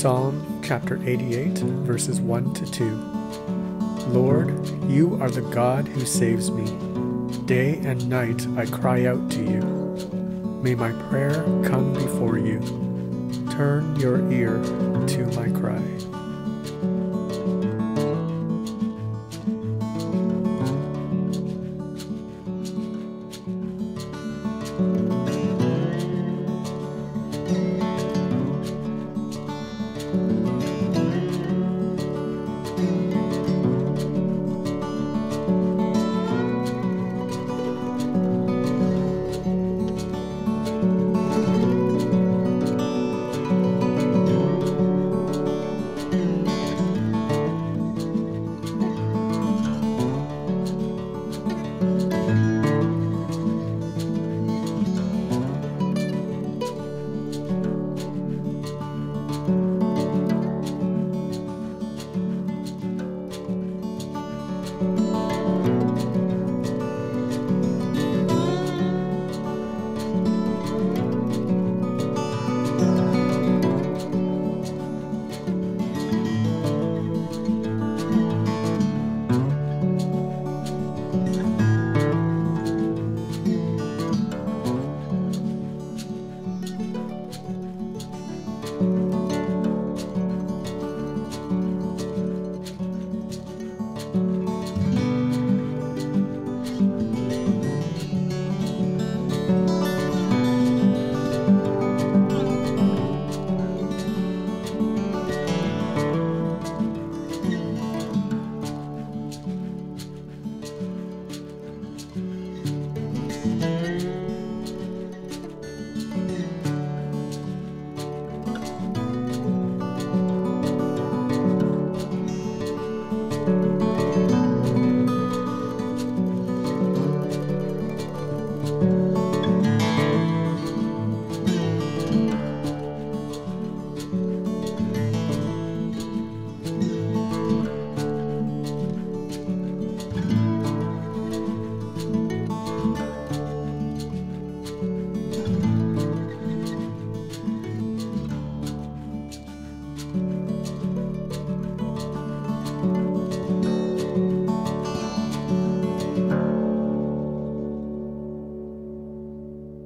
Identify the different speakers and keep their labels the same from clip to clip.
Speaker 1: Psalm chapter 88, verses 1 to 2. Lord, you are the God who saves me. Day and night I cry out to you. May my prayer come before you. Turn your ear to my cry.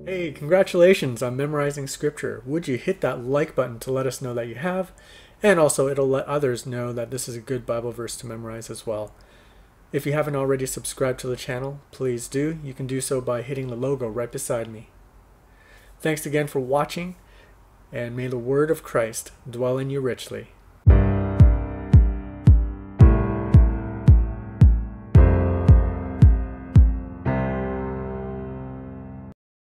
Speaker 1: Hey, congratulations on memorizing scripture. Would you hit that like button to let us know that you have? And also, it'll let others know that this is a good Bible verse to memorize as well. If you haven't already subscribed to the channel, please do. You can do so by hitting the logo right beside me. Thanks again for watching, and may the word of Christ dwell in you richly.